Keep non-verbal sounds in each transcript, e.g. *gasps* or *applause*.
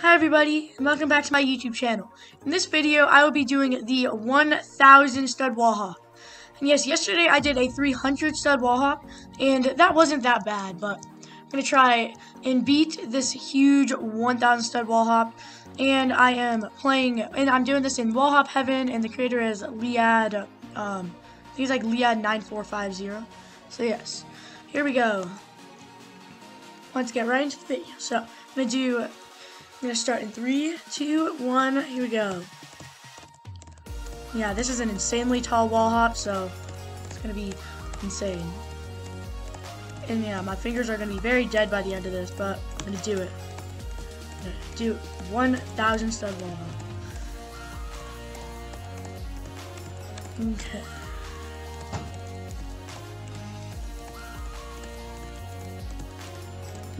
Hi everybody, and welcome back to my YouTube channel. In this video, I will be doing the 1000 stud wall hop. And yes, yesterday I did a 300 stud wall hop, and that wasn't that bad, but I'm going to try and beat this huge 1000 stud wall hop. And I am playing, and I'm doing this in wall hop heaven, and the creator is Liad, um, he's like Liad9450. So yes, here we go. Let's get right into the video. So, I'm going to do I'm gonna start in three, two, one. Here we go. Yeah, this is an insanely tall wall hop, so it's gonna be insane. And yeah, my fingers are gonna be very dead by the end of this, but I'm gonna do it. Gonna do 1,000 stud wall hop. Okay.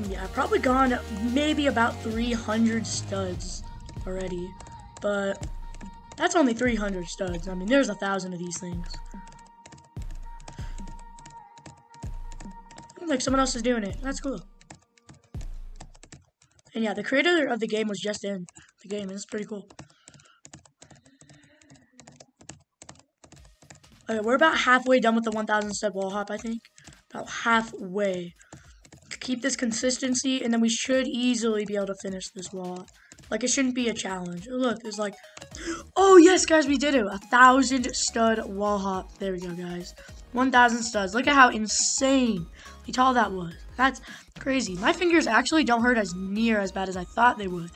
Yeah, I've probably gone maybe about 300 studs already, but that's only 300 studs. I mean, there's a thousand of these things. Like someone else is doing it. That's cool. And yeah, the creator of the game was just in the game. It's pretty cool. Okay, we're about halfway done with the 1,000 stud wall hop, I think. About halfway keep this consistency, and then we should easily be able to finish this wall. Like, it shouldn't be a challenge. Look, it's like, *gasps* oh, yes, guys, we did it. A thousand stud wall hop. There we go, guys. 1,000 studs. Look at how insane tall that was. That's crazy. My fingers actually don't hurt as near as bad as I thought they would.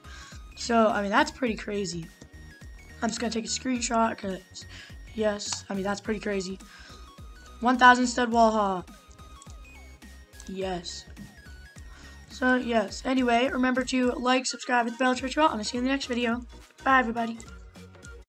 So, I mean, that's pretty crazy. I'm just going to take a screenshot because, yes, I mean, that's pretty crazy. 1,000 stud wall hop. Yes. So, yes. Anyway, remember to like, subscribe, and the bell to I'm going to see you in the next video. Bye, everybody.